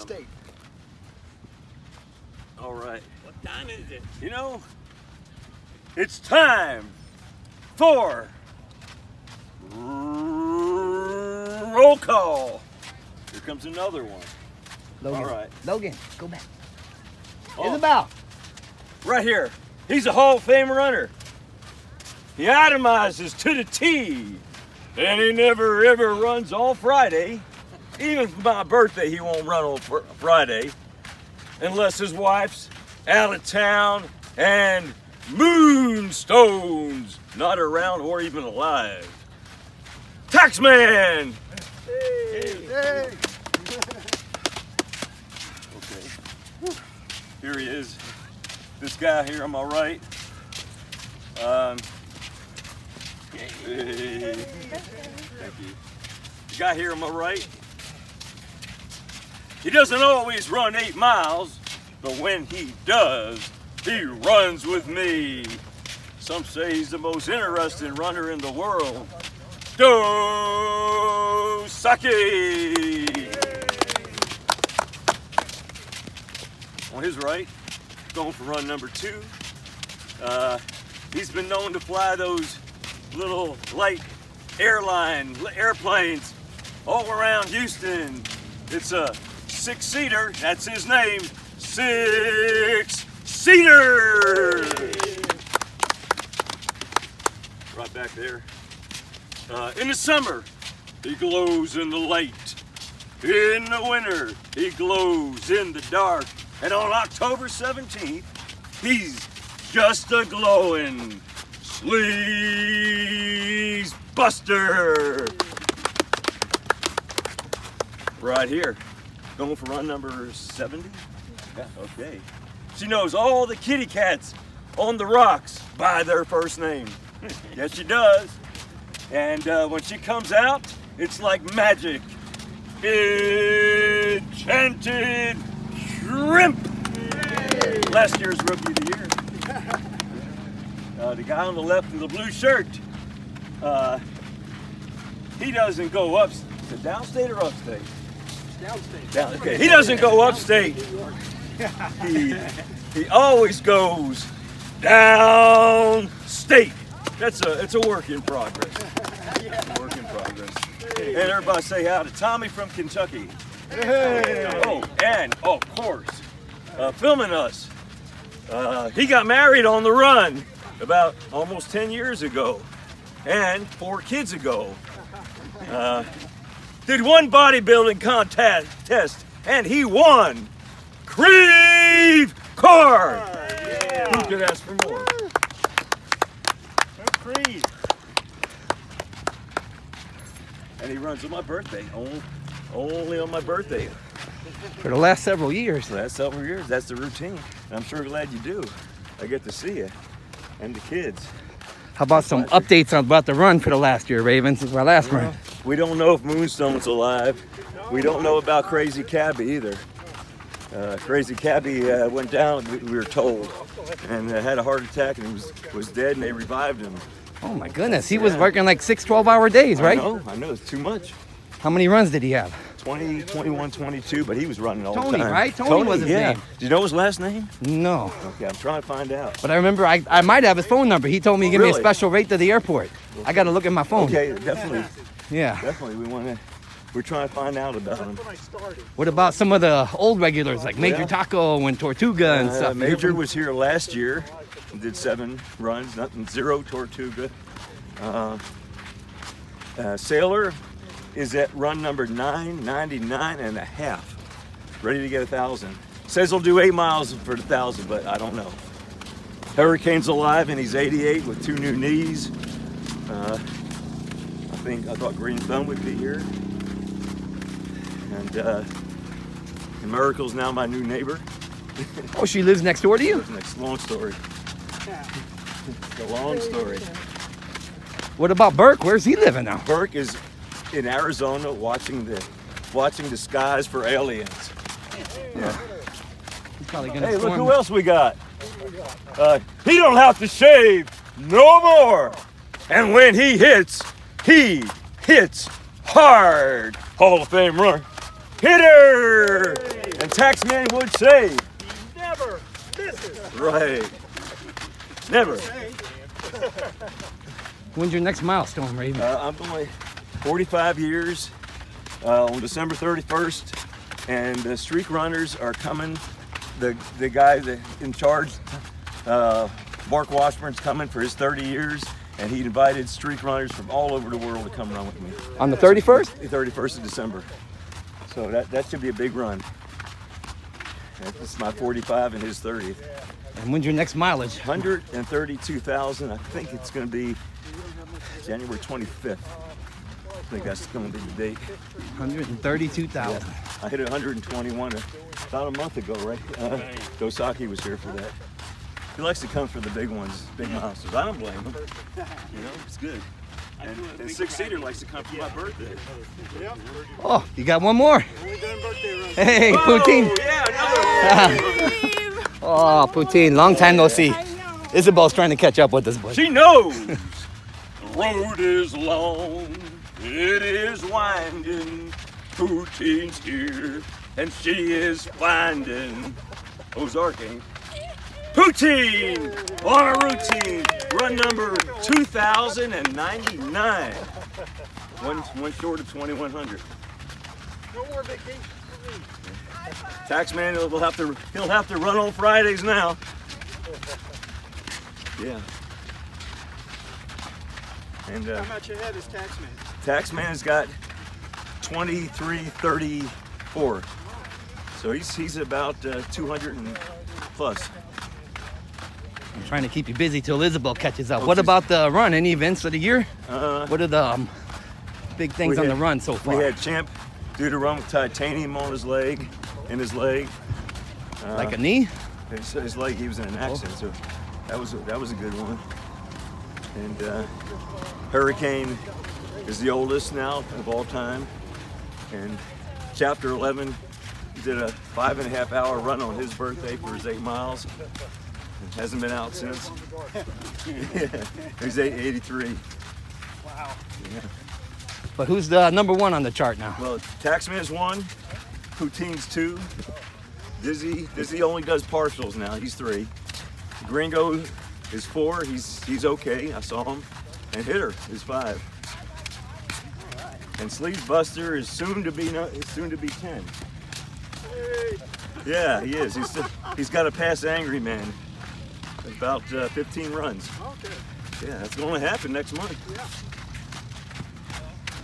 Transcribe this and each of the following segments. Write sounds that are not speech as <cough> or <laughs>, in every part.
State. All right. What time is it? You know, it's time for roll call. Here comes another one. Logan. All right. Logan, go back. Oh, Isabel. right here. He's a Hall of Fame runner. He itemizes to the T, and he never ever runs all Friday. Even for my birthday, he won't run on fr- Friday, unless his wife's out of town and Moonstones not around or even alive. Taxman. Hey. <laughs> Okay. Here he is. This guy here on my right. Um, hey. Thank you. The guy here on my right. He doesn't always run eight miles, but when he does, he runs with me. Some say he's the most interesting runner in the world. Dosaki! On his right, going for run number two. Uh, he's been known to fly those little light airline airplanes all around Houston. It's a six-seater. That's his name. Six-seater. Right back there. Uh, in the summer, he glows in the light. In the winter, he glows in the dark. And on October 17th, he's just a glowing sleaze buster. Right here, going for run number 70. Yeah, okay. She knows all the kitty cats on the rocks by their first name. <laughs> yes, she does. And uh, when she comes out, it's like magic. Enchanted shrimp. Last year's rookie of the year. <laughs> Uh, the guy on the left in the blue shirt, uh, he doesn't go up. Is it downstate or upstate? Downstate. Down, okay. He doesn't go upstate. He, he always goes downstate. That's a it's a work in progress. Work in progress. And everybody say hi to Tommy from Kentucky. Oh, and of course, uh, filming us. Uh, he got married on the run about almost 10 years ago, and four kids ago. Uh, did one bodybuilding contest test, and he won. Creve Car. Who could ask for more? Creed. And he runs on my birthday. Only, only on my birthday. For the last several years. Last several years, that's the routine. And I'm sure glad you do. I get to see you and the kids. How about some updates on about the run for the last year, Ravens? Since our last run. We don't know if Moonstone's alive. We don't know about Crazy Cabby either. Uh, Crazy Cabby uh, went down, we we were told, and uh, had a heart attack and was, was dead, and they revived him. Oh my goodness, he was working like six 12 hour days, right? I know, I know, it's too much. How many runs did he have? 20, 21, 22, but he was running all Tony, the time. Tony, right? Tony was his yeah. name. Do you know his last name? No. Okay, I'm trying to find out. But I remember I, I might have his phone number. He told me to give me a special rate to the airport. I got to look at my phone. Okay, definitely, Yeah. definitely. We want to. We're trying to find out about him. What about some of the old regulars like Major Yeah. Taco and Tortuga and Uh, stuff? Major was here last year, did seven runs, nothing, zero Tortuga. Uh, uh, Sailor is at run number 999 and a half, ready to get a thousand. Says he'll do eight miles for the thousand, but I don't know. Hurricane's alive and he's 88 with two new knees. Uh, I think I thought Green Thumb would be here. And, uh, and Miracle's now my new neighbor. <laughs> Oh, she lives next door to you? It's a long story. It's a long story. What about Burke? Where's he living now? Burke is in Arizona watching the watching the skies for aliens. Yeah. He's probably gonna Hey, look who else we got. Uh, he don't have to shave no more. And when he hits, he hits hard. Hall of Fame runner. Hitter! And Taxman would say. He Never misses. Right. Never. <laughs> When's your next milestone, Raven? Uh, I'm going 45 years uh, on December 31st, and the streak runners are coming. The the guy that in charge, uh, Mark Washburn's coming for his 30 years, and he invited streak runners from all over the world to come run with me. On the 31st? The 31st of December. So that that should be a big run. This is my 45 and his 30th. And when's your next mileage? 132,000. I think it's going to be January 25th. I think that's going to be the date. 132,000. I hit 121 about a month ago, right? Uh, Dosaki was here for that. He likes to come for the big ones, big monsters. I don't blame him. You know, it's good. And, and six seater likes to come for my birthday. Yep. Oh, you got one more. Only done. Hey, oh, Poutine. Oh, yeah, another <laughs> one. Oh, Poutine. Long time no see. Isabel's trying to catch up with us, boy. She knows the road is long, it is winding. Poutine's here, and she is finding Ozark ain't. Poutine on a routine, run number 2099. One, one short of 2100. No more vacation for me. Taxman will have to he'll have to run on Fridays now. Yeah. And uh, How much ahead is Taxman? Taxman has got 2334. So he's he's about uh, 200 and plus. Trying to keep you busy till Isabel catches up. Oh, What about the run? Any events of the year? Uh, What are the um, big things on had- the run so far? we had Champ do the run with titanium on his leg, in his leg. Uh, like a knee? his, his leg, he was in an accident, so that was a, that was a good one. And uh, Hurricane is the oldest now of all time, and Chapter 11 did a five and a half hour run on his birthday for his eight miles. Hasn't been out since. yeah, <laughs> he's eight- 83. Wow. But who's the uh, number one on the chart now? Well, Taxman is one, Poutine's two, Dizzy Dizzy only does partials now. He's three. Gringo is four. He's he's okay. I saw him. And Hitter is five. And Sleeves Buster is soon to be no, soon to be ten. Yeah, he is. He's he's got to pass Angry Man. About uh, 15 runs. okay. Yeah, that's going to happen next month.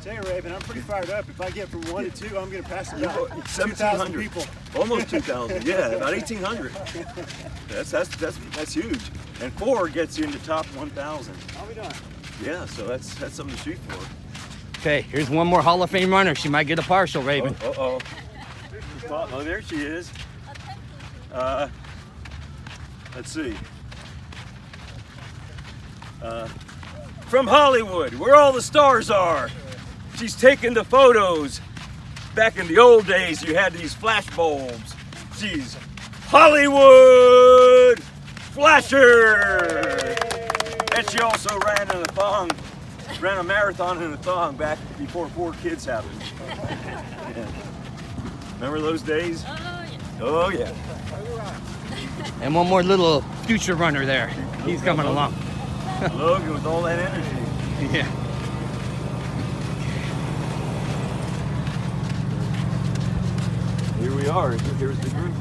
Tell you, Raven, I'm pretty fired up. If I get from one to two, I'm gonna pass about Oh, 2,000 1700 people. almost <laughs> 2000 yeah about 1800 that's that's that's that's huge and four gets you into top 1000 I'll be done. yeah so that's that's something to shoot for Okay, here's one more Hall of Fame runner. She might get a partial, Raven. oh oh oh, oh there she is uh let's see uh from hollywood where all the stars are. She's taking the photos. Back in the old days you had these flash bulbs she's hollywood flasher! And she also ran in a thong ran a marathon in a thong back before four kids happened Yeah. <laughs> remember those days? Oh yeah. And one more little future runner there. He's coming along. Logan with all that energy. Yeah. here we are. Here's the group